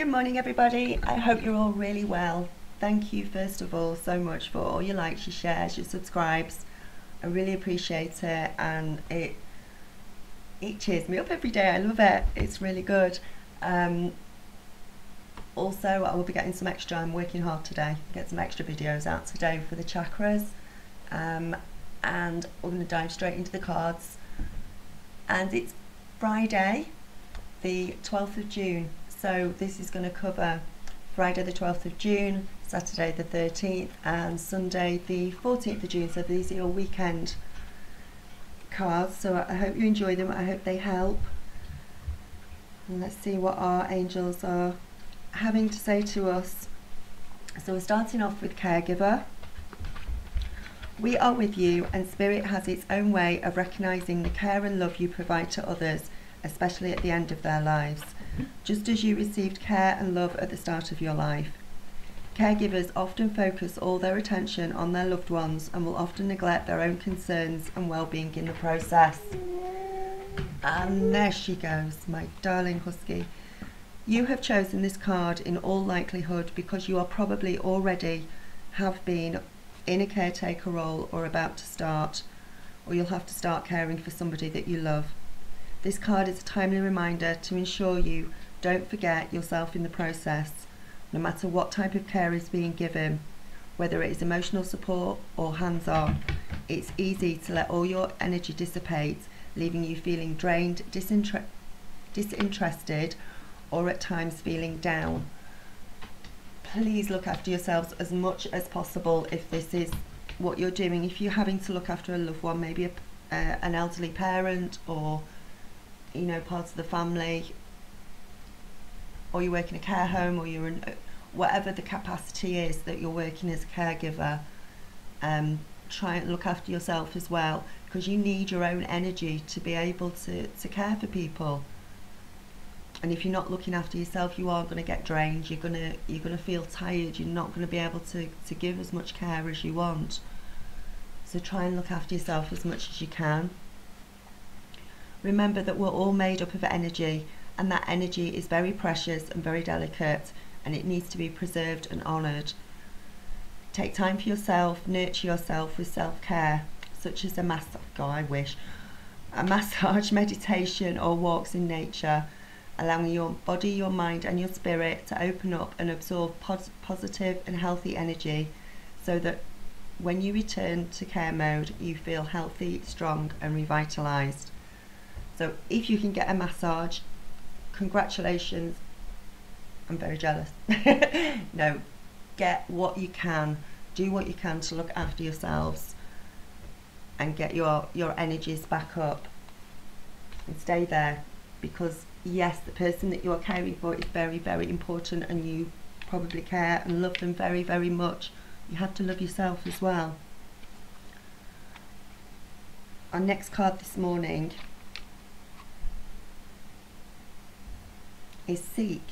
Good morning, everybody. I hope you're all really well. Thank you, first of all, so much for all your likes, your shares, your subscribes. I really appreciate it, and it it cheers me up every day. I love it. It's really good. Um, also, I will be getting some extra. I'm working hard today. Get some extra videos out today for the chakras, um, and we're going to dive straight into the cards. And it's Friday, the 12th of June. So this is going to cover Friday the 12th of June, Saturday the 13th and Sunday the 14th of June. So these are your weekend cards. So I hope you enjoy them. I hope they help. And let's see what our angels are having to say to us. So we're starting off with caregiver. We are with you and Spirit has its own way of recognising the care and love you provide to others, especially at the end of their lives just as you received care and love at the start of your life. Caregivers often focus all their attention on their loved ones and will often neglect their own concerns and well-being in the process. And there she goes, my darling husky. You have chosen this card in all likelihood because you are probably already have been in a caretaker role or about to start, or you'll have to start caring for somebody that you love. This card is a timely reminder to ensure you don't forget yourself in the process, no matter what type of care is being given, whether it is emotional support or hands-on. It's easy to let all your energy dissipate, leaving you feeling drained, disinter disinterested, or at times feeling down. Please look after yourselves as much as possible if this is what you're doing. If you're having to look after a loved one, maybe a, uh, an elderly parent or you know, part of the family, or you work in a care home, or you're in whatever the capacity is that you're working as a caregiver, um, try and look after yourself as well because you need your own energy to be able to, to care for people. And if you're not looking after yourself, you are going to get drained. You're going to you're going to feel tired. You're not going to be able to, to give as much care as you want. So try and look after yourself as much as you can. Remember that we're all made up of energy and that energy is very precious and very delicate and it needs to be preserved and honoured. Take time for yourself, nurture yourself with self-care, such as a massage, oh, I wish, a massage, meditation or walks in nature, allowing your body, your mind and your spirit to open up and absorb pos positive and healthy energy so that when you return to care mode, you feel healthy, strong and revitalised. So if you can get a massage, congratulations. I'm very jealous. no, get what you can. Do what you can to look after yourselves and get your, your energies back up and stay there because yes, the person that you are caring for is very, very important and you probably care and love them very, very much. You have to love yourself as well. Our next card this morning is seek.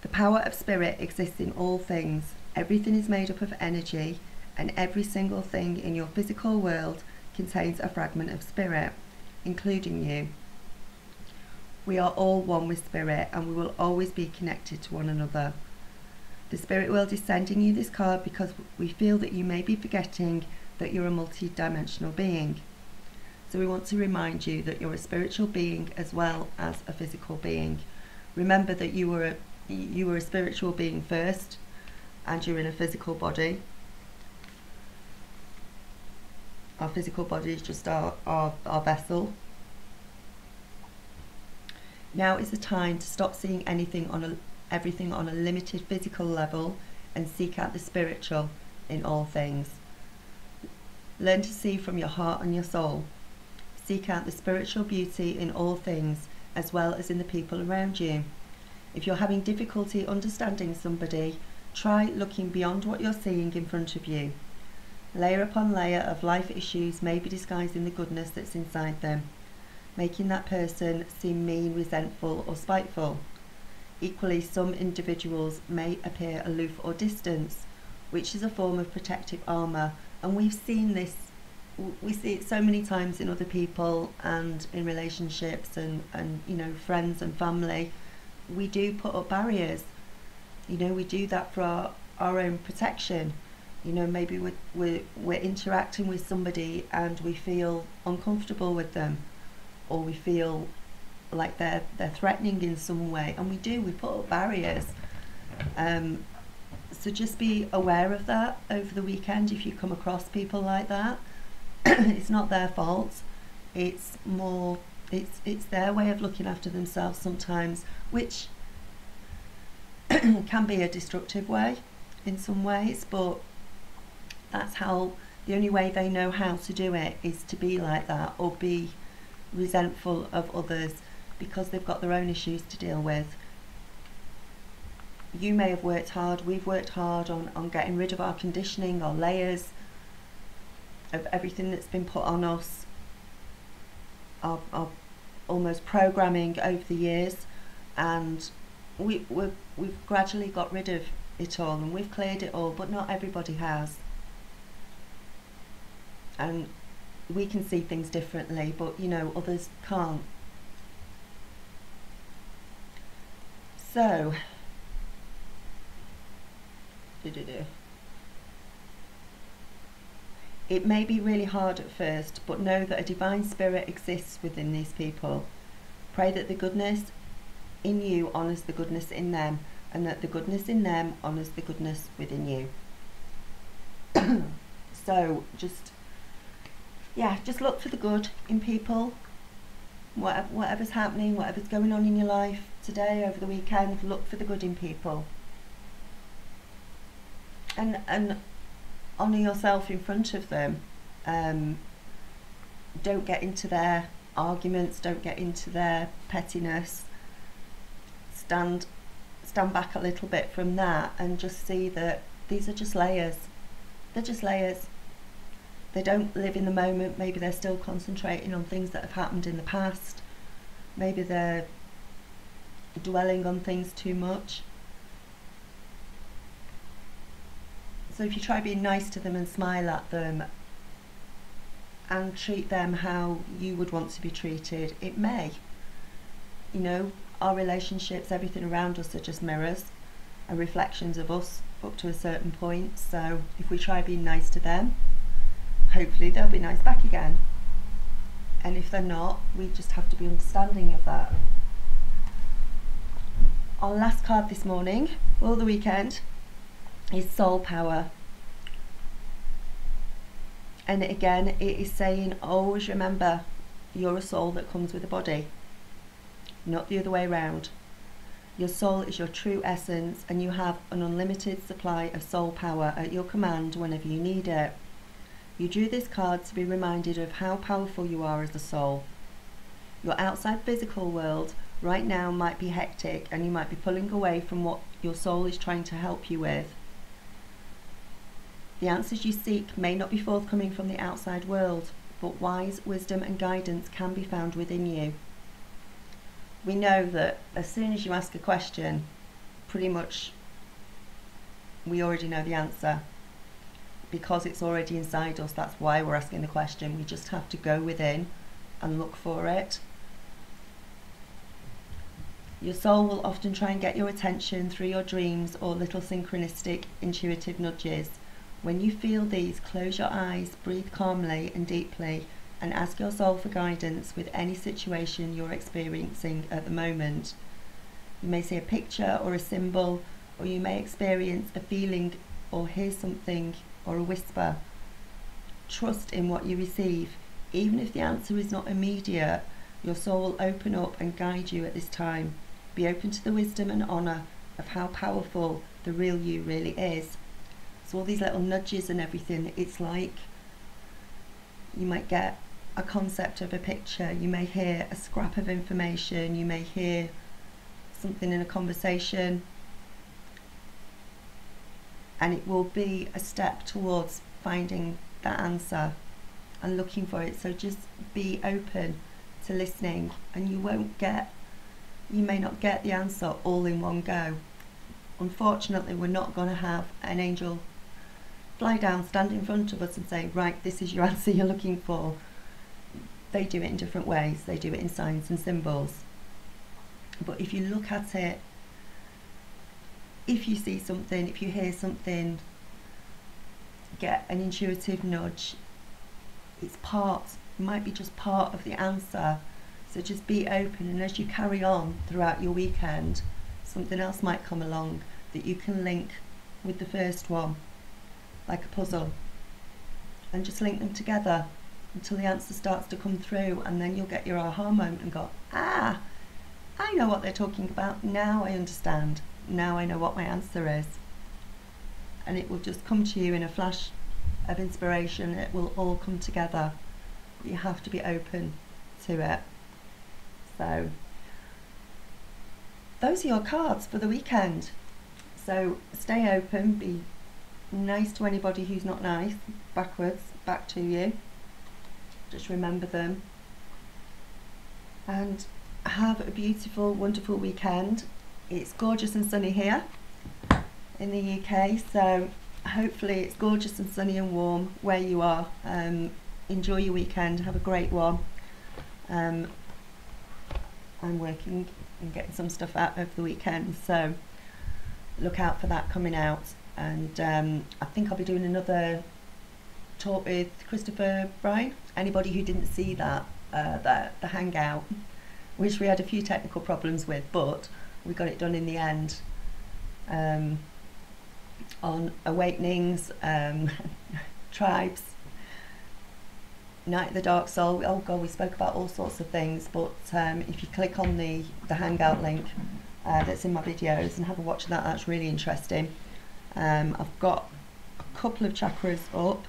The power of spirit exists in all things. Everything is made up of energy, and every single thing in your physical world contains a fragment of spirit, including you. We are all one with spirit, and we will always be connected to one another. The spirit world is sending you this card because we feel that you may be forgetting that you're a multi-dimensional being. So we want to remind you that you're a spiritual being as well as a physical being remember that you were a, you were a spiritual being first and you're in a physical body. Our physical body is just our, our, our vessel. Now is the time to stop seeing anything on a, everything on a limited physical level and seek out the spiritual in all things. Learn to see from your heart and your soul. Seek out the spiritual beauty in all things as well as in the people around you. If you're having difficulty understanding somebody, try looking beyond what you're seeing in front of you. Layer upon layer of life issues may be disguising the goodness that's inside them, making that person seem mean, resentful or spiteful. Equally, some individuals may appear aloof or distant, which is a form of protective armour, and we've seen this we see it so many times in other people and in relationships and, and you know friends and family we do put up barriers. You know, we do that for our, our own protection. You know, maybe we're, we're, we're interacting with somebody and we feel uncomfortable with them or we feel like they're, they're threatening in some way. And we do, we put up barriers. Um, so just be aware of that over the weekend if you come across people like that. it's not their fault. It's more it's it's their way of looking after themselves sometimes, which can be a destructive way in some ways, but that's how the only way they know how to do it is to be like that or be resentful of others because they've got their own issues to deal with. You may have worked hard, we've worked hard on, on getting rid of our conditioning, our layers, of everything that's been put on us, our, our almost programming over the years, and we, we've, we've gradually got rid of it all and we've cleared it all, but not everybody has. And we can see things differently, but you know, others can't. So, it may be really hard at first, but know that a divine spirit exists within these people. Pray that the goodness in you honours the goodness in them, and that the goodness in them honours the goodness within you. so just, yeah, just look for the good in people. Whatever, whatever's happening, whatever's going on in your life today, over the weekend, look for the good in people. And, and honour yourself in front of them. Um, don't get into their arguments, don't get into their pettiness. Stand, stand back a little bit from that and just see that these are just layers. They're just layers. They don't live in the moment. Maybe they're still concentrating on things that have happened in the past. Maybe they're dwelling on things too much. So if you try being nice to them and smile at them and treat them how you would want to be treated, it may. You know, our relationships, everything around us are just mirrors and reflections of us up to a certain point. So if we try being nice to them, hopefully they'll be nice back again. And if they're not, we just have to be understanding of that. Our last card this morning, all the weekend, is soul power. And again, it is saying always remember you're a soul that comes with a body, not the other way around. Your soul is your true essence, and you have an unlimited supply of soul power at your command whenever you need it. You drew this card to be reminded of how powerful you are as a soul. Your outside physical world right now might be hectic, and you might be pulling away from what your soul is trying to help you with. The answers you seek may not be forthcoming from the outside world, but wise wisdom and guidance can be found within you. We know that as soon as you ask a question, pretty much we already know the answer. Because it's already inside us, that's why we're asking the question. We just have to go within and look for it. Your soul will often try and get your attention through your dreams or little synchronistic intuitive nudges. When you feel these, close your eyes, breathe calmly and deeply, and ask your soul for guidance with any situation you're experiencing at the moment. You may see a picture or a symbol, or you may experience a feeling or hear something or a whisper. Trust in what you receive. Even if the answer is not immediate, your soul will open up and guide you at this time. Be open to the wisdom and honour of how powerful the real you really is. So all these little nudges and everything, it's like you might get a concept of a picture, you may hear a scrap of information, you may hear something in a conversation, and it will be a step towards finding that answer and looking for it. So just be open to listening, and you won't get, you may not get the answer all in one go. Unfortunately, we're not going to have an angel fly down, stand in front of us and say, right, this is your answer you're looking for. They do it in different ways. They do it in signs and symbols. but if you look at it if you see something if you hear something get an intuitive nudge it's part might be just part of the answer so just be open and as you carry on throughout your weekend something else might come along that you can link with the first one like a puzzle and just link them together until the answer starts to come through and then you'll get your aha moment and go ah I know what they're talking about. Now I understand. Now I know what my answer is. And it will just come to you in a flash of inspiration. It will all come together. You have to be open to it. So those are your cards for the weekend. So stay open. Be nice to anybody who's not nice backwards back to you. Just remember them. And have a beautiful wonderful weekend. It's gorgeous and sunny here in the UK so hopefully it's gorgeous and sunny and warm where you are. Um, enjoy your weekend. Have a great one. Um, I'm working and getting some stuff out over the weekend so look out for that coming out and um, I think I'll be doing another talk with Christopher Bryan anybody who didn't see that uh, the, the hangout which we had a few technical problems with but we got it done in the end um, on awakenings um, tribes Night of the Dark Soul. Oh God, we spoke about all sorts of things, but um, if you click on the, the Hangout link uh, that's in my videos and have a watch of that, that's really interesting. Um, I've got a couple of chakras up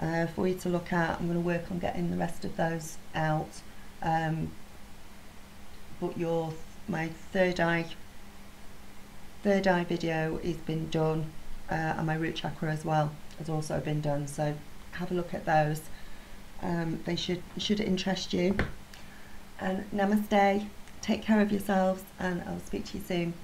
uh, for you to look at. I'm going to work on getting the rest of those out. Um, but your my third eye third eye video has been done uh, and my root chakra as well has also been done. So have a look at those. Um, they should should interest you. And namaste. Take care of yourselves, and I'll speak to you soon.